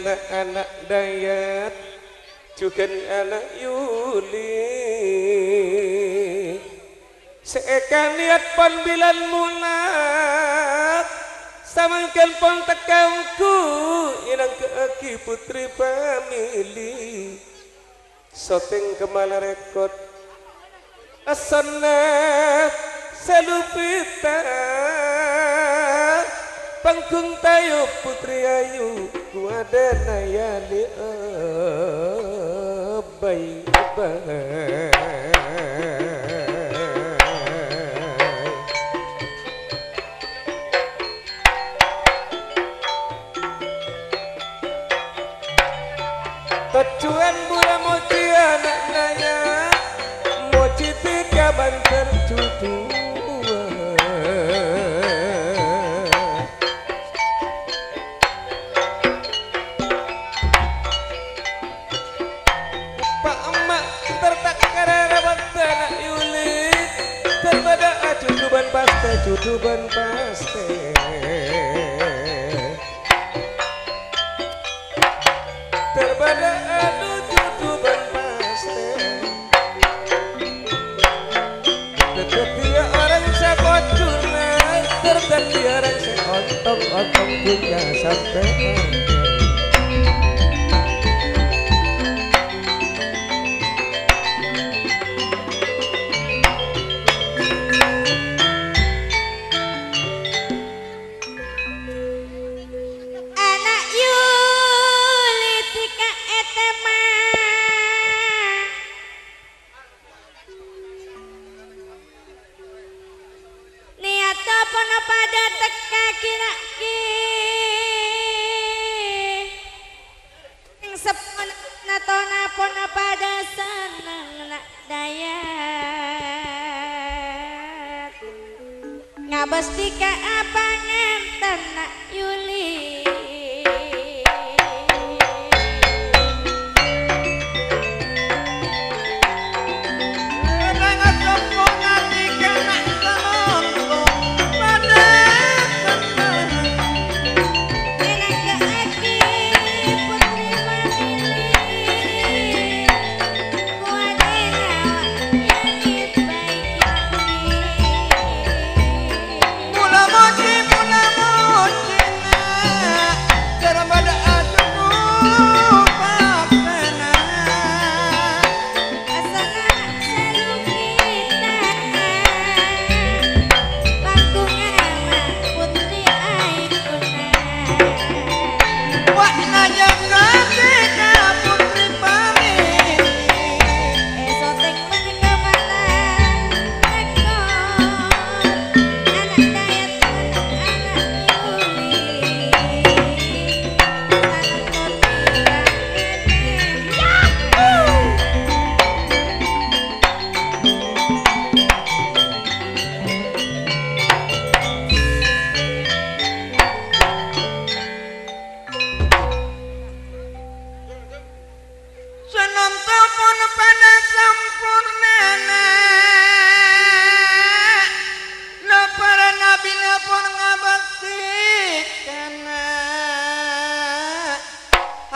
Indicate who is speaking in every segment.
Speaker 1: Jungan anak dayat Juga anak Yuli. Seekan lihat pon bilan mulat Samangkan pon tekangku ke aki putri pamili Soteng ke mana rekod Asana selupita Pangkung tayo putri ayu. Kuada nayali abay abay Tujuan Bapak punya
Speaker 2: sampean teka kira ki Yang sepon nato napon pada senang nak dayat. Ngabas tika apa ngenten nak Yuli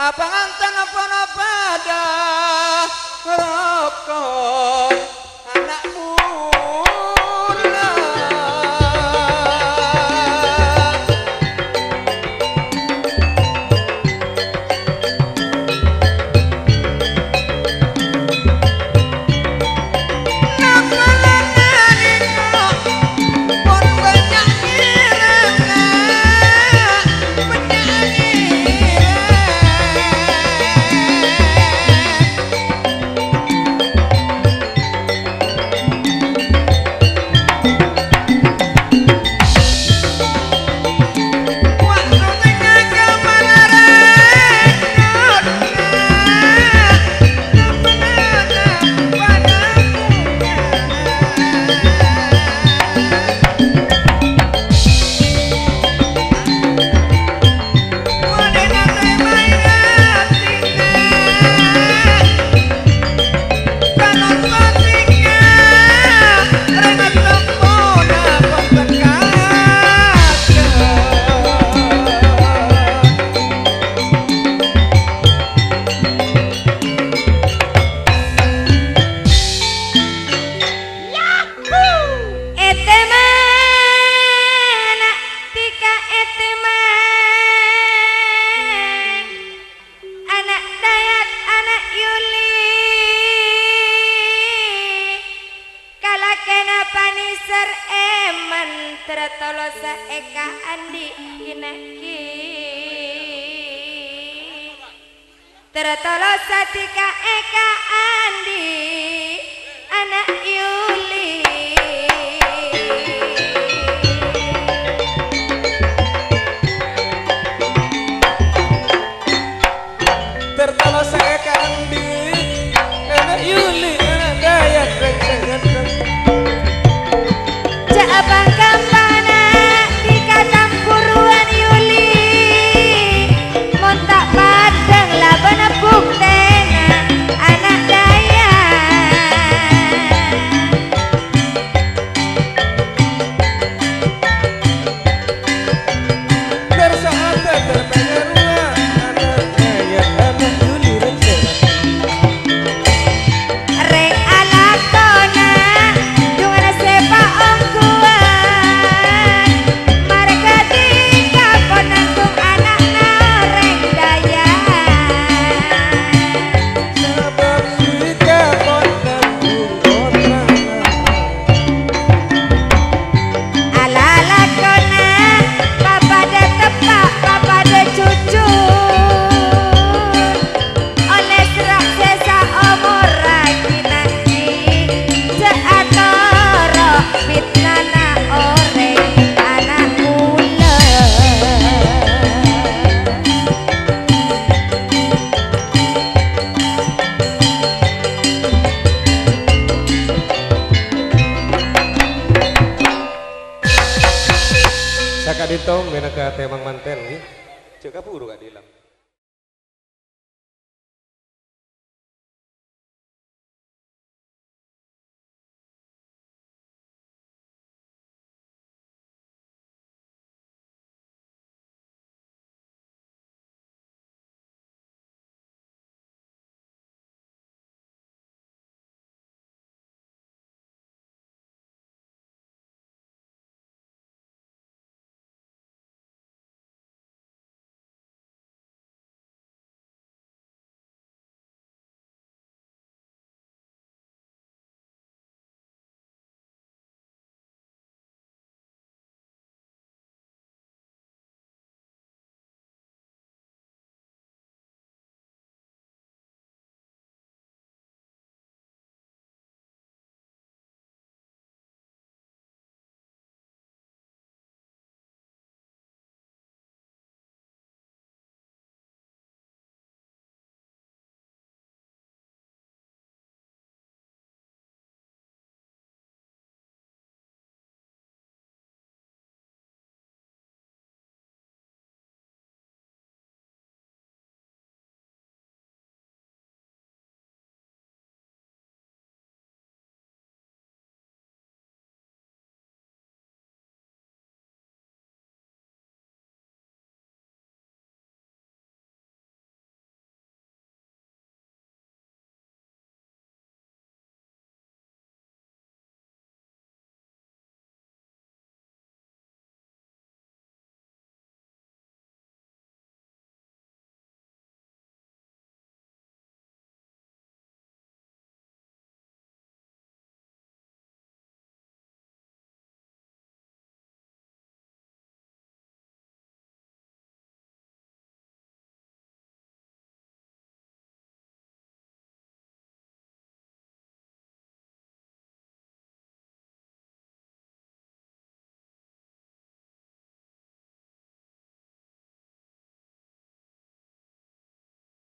Speaker 3: Apa ngantan apa na pada rokok
Speaker 2: Eka Andi Kineki Tertolos Satika Eka Andi. Anak
Speaker 1: ditong menaka temang manten nggih. Cek gak kak.